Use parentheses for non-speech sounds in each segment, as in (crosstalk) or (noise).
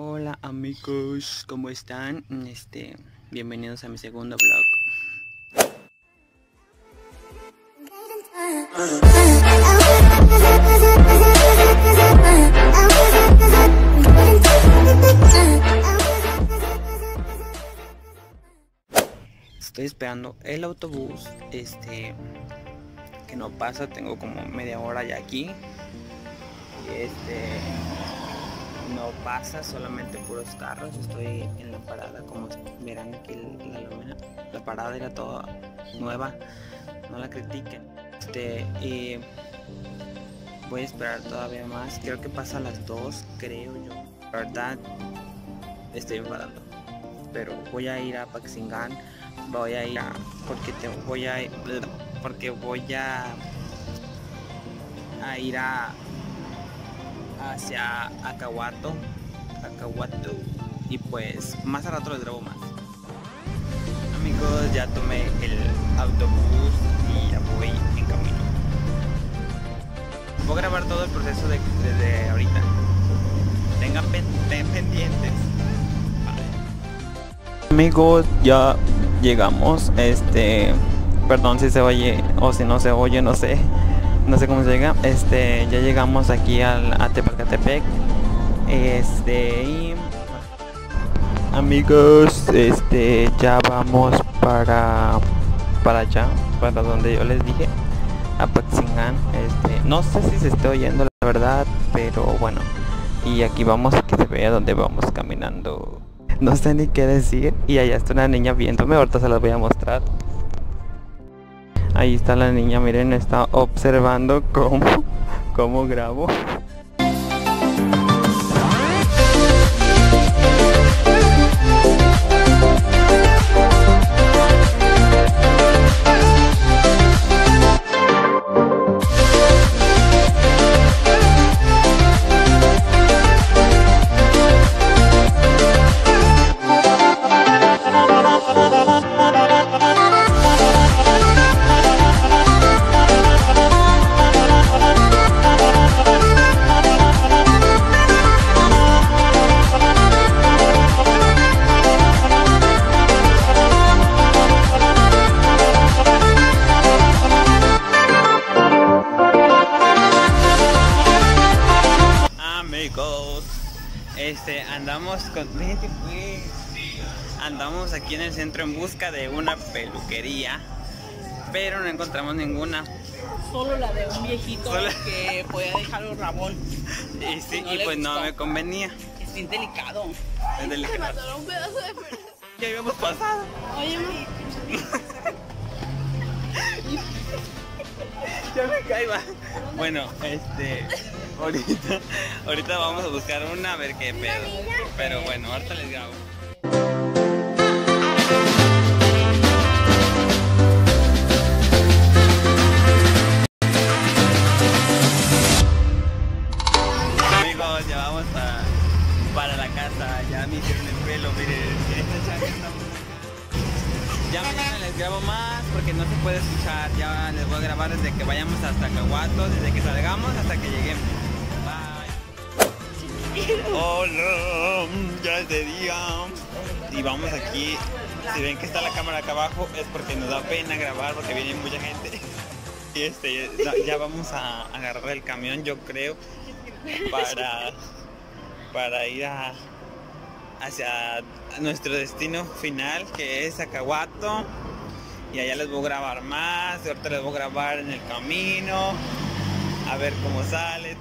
Hola amigos, ¿cómo están? Este, bienvenidos a mi segundo vlog. Estoy esperando el autobús, este, que no pasa, tengo como media hora ya aquí. Y este, no pasa, solamente puros carros. Estoy en la parada, como verán aquí la lomena. La parada era toda nueva, no la critiquen. Este, y voy a esperar todavía más. Creo que pasa a las 2, creo yo. La verdad, estoy enfadando. Pero voy a ir a Paxingán. Voy a ir a. Porque te voy a. Porque voy a. A ir a hacia Acahuato, Acahuato y pues más a rato les grabo más. Amigos, ya tomé el autobús y ya voy en camino. Voy a grabar todo el proceso de, desde ahorita. Tengan pen, pendientes. Amigos, ya llegamos. Este, perdón si se oye o si no se oye, no sé no sé cómo se llega. Este, ya llegamos aquí al, a Tepacatepec. Este, amigos, este, ya vamos para para allá, para donde yo les dije, a Paxingán. Este, no sé si se está oyendo la verdad, pero bueno. Y aquí vamos a que se vea donde vamos caminando. No sé ni qué decir. Y allá está una niña viéndome, ahorita se las voy a mostrar. Ahí está la niña, miren, está observando cómo, (laughs) cómo grabo. Este, andamos con. Andamos aquí en el centro en busca de una peluquería. Pero no encontramos ninguna. Solo la de un viejito que podía dejar un rabón. (laughs) Y, sí, y pues no me convenía. Es bien delicado. Es delicado. un pedazo de Ya habíamos pasado. Oye, (laughs) ya me caigo. Bueno, este. Ahorita, ahorita vamos a buscar una a ver qué pedo. Pero bueno, ahorita les grabo. Amigos, ya vamos a, para la casa. Ya me hicieron el pelo, miren. Ya mañana les grabo más porque no se puede escuchar. Ya les voy a grabar desde que vayamos hasta Caguato, desde que salgamos hasta que lleguemos. Hola, ya es de día. Y vamos aquí. Si ven que está la cámara acá abajo es porque nos da pena grabar porque viene mucha gente. (laughs) Y este, ya vamos a agarrar el camión, yo creo, para, para ir hacia nuestro destino final que es Acahuato. Y allá les voy a grabar más. Y ahorita les voy a grabar en el camino. A ver cómo sale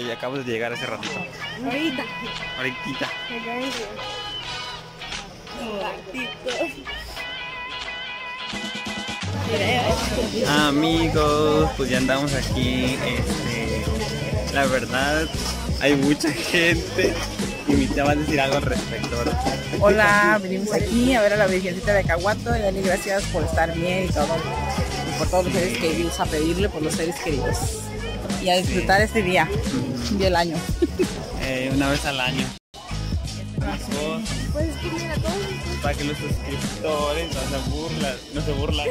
Oye, ya acabamos de llegar hace ratito. Ahorita. Ahorita. Amigos, pues ya andamos aquí. Este, la verdad, hay mucha gente. Y me te vas a decir algo al respecto. Hola, venimos aquí a ver a la Virgencita de Caguato y darle gracias por estar bien y todo. por todos los seres queridos, a pedirle por los seres queridos y a disfrutar este día y el año. Eh, una vez al año. Pues Para que los suscriptores no se burlan, no se burlan.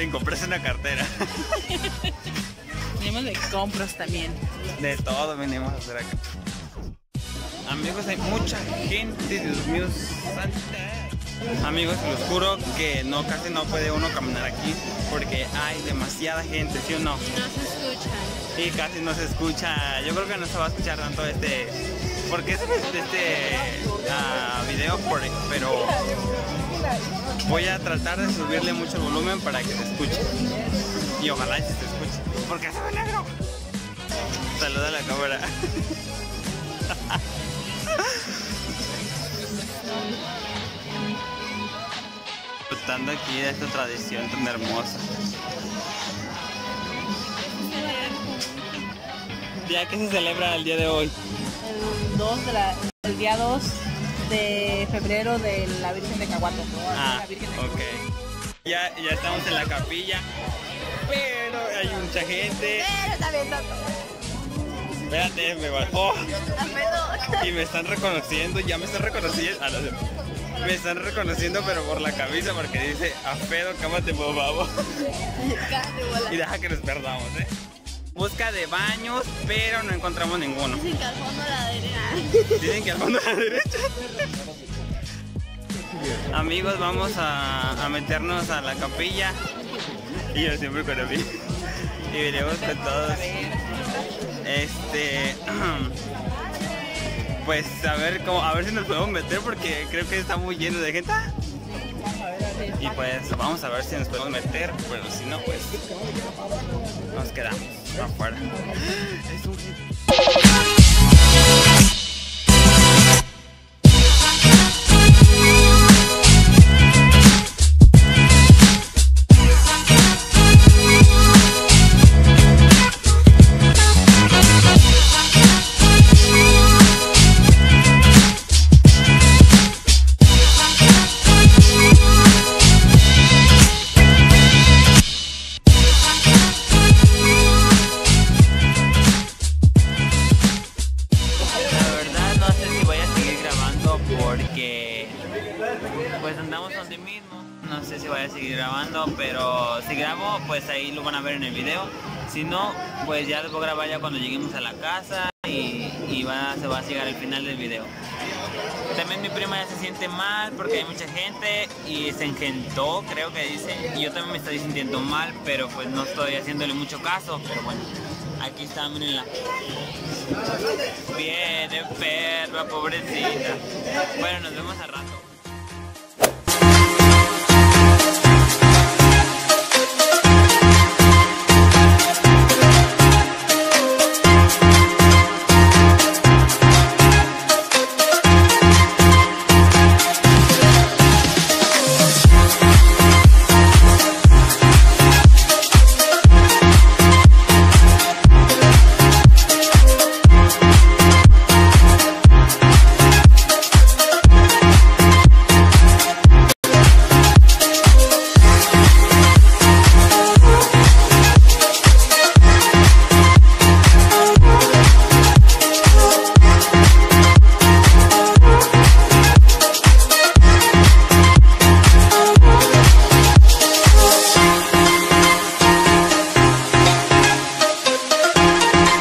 Quieren comprarse una cartera. (laughs) Venimos de compras también. De todo venimos a hacer acá. Amigos, hay mucha gente, Dios mío, santa. Amigos, los juro que no, casi no puede uno caminar aquí porque hay demasiada gente, ¿sí o no? No se escucha. Y casi no se escucha. Yo creo que no se va a escuchar tanto este. Porque es este uh, video, pero voy a tratar de subirle mucho volumen para que se escuche. Y ojalá se escuche. Porque se ve negro. Saluda a la cámara. (laughs) Disfrutando aquí de esta tradición tan hermosa. ¿Ya que se celebra el día de hoy? El, 2 de la, el día 2 de febrero de la Virgen de Caguato. Ah, ok. Ya, ya estamos en la capilla, pero hay mucha gente. Pero también Espérate, me bajó. Y me están reconociendo, ya me están reconociendo. Ah, no, me están reconociendo, pero por la camisa, porque dice, a Fedo, cámate, babo. y deja que nos perdamos, eh. Busca de baños, pero no encontramos ninguno. Al fondo a la Dicen que al a la derecha. Amigos, vamos a, meternos a la capilla. Y yo siempre con mí. Y veremos con todos. Este. (clears throat) Pues a ver cómo, a ver si nos podemos meter porque creo que está muy lleno de gente. Y pues vamos a ver si nos podemos meter, pero si no, pues nos quedamos afuera. (gasps) grabando, pero si grabo, pues ahí lo van a ver en el video. Si no, pues ya lo voy grabar ya cuando lleguemos a la casa y, se va a llegar al final del video. También mi prima ya se siente mal porque hay mucha gente y se engentó, creo que dice. Y yo también me estoy sintiendo mal, pero pues no estoy haciéndole mucho caso. Pero bueno, aquí está, mirenla. Bien enferma, pobrecita. Bueno, nos vemos a.